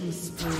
Killing spree.